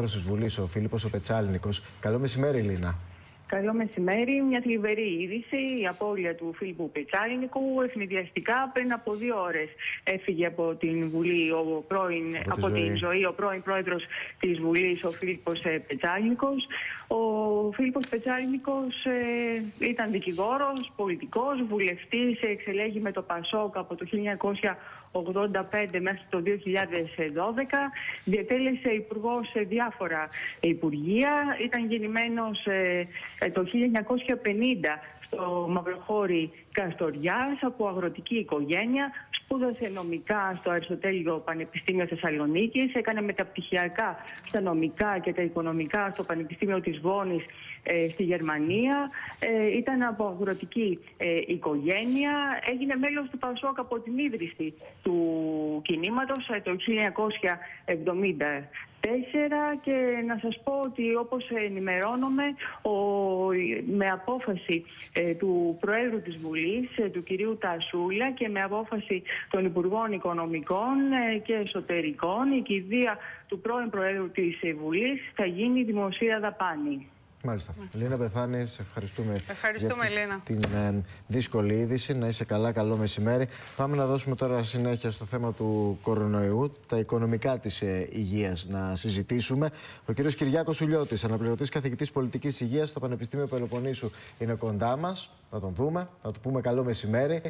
πρόεδρος της Βουλής, ο Φίλιππος ο Πετσάλνικο. Καλό μεσημέρι, Λίνα. Καλό μεσημέρι. Μια θλιβερή είδηση. Η απώλεια του Φίλιππου Πετσάλινικου. Ευνηδιαστικά πριν από δύο ώρες έφυγε από την Βουλή, ο πρώην, από, τη την ζωή. ζωή, ο πρώην πρόεδρος της Βουλής, ο Φίλιππος Πετσάλινικο. Ο Φίλιππος Πετσάλινικος ε, ήταν δικηγόρος, πολιτικός, βουλευτής, εξελέγει με το ΠΑΣΟΚ από το 1985 μέχρι το 2012. Διετέλεσε υπουργός σε διάφορα υπουργεία. Ήταν γεννημένος ε, ε, το 1950 στο Μαυροχώρι Καστοριάς από αγροτική οικογένεια. Σπούδασε νομικά στο Αριστοτέλειο Πανεπιστήμιο Θεσσαλονίκης. Έκανε μεταπτυχιακά στα νομικά και τα οικονομικά στο Πανεπιστήμιο της Βόνης ε, στη Γερμανία. Ε, ήταν από αγροτική ε, οικογένεια. Έγινε μέλος του ΠΑΣΟΚ από την ίδρυση του κινήματος ε, το 1970 και να σας πω ότι όπως ενημερώνομαι ο, με απόφαση ε, του Προέδρου της Βουλής, ε, του κυρίου Τασούλα και με απόφαση των Υπουργών Οικονομικών ε, και Εσωτερικών η κηδεία του πρώην Προέδρου της ε, Βουλής θα γίνει δημοσία δαπάνη. Μάλιστα. Λίνα Πεθάνη, σε ευχαριστούμε, Ευχαριστούμε, για Λίνα. την ε, δύσκολη είδηση. Να είσαι καλά, καλό μεσημέρι. Πάμε να δώσουμε τώρα συνέχεια στο θέμα του κορονοϊού, τα οικονομικά της ε, υγείας να συζητήσουμε. Ο κύριος Κυριάκος Ουλιώτης, αναπληρωτής καθηγητής πολιτικής υγείας στο Πανεπιστήμιο Πελοποννήσου, είναι κοντά μας. Θα τον δούμε, θα του πούμε καλό μεσημέρι.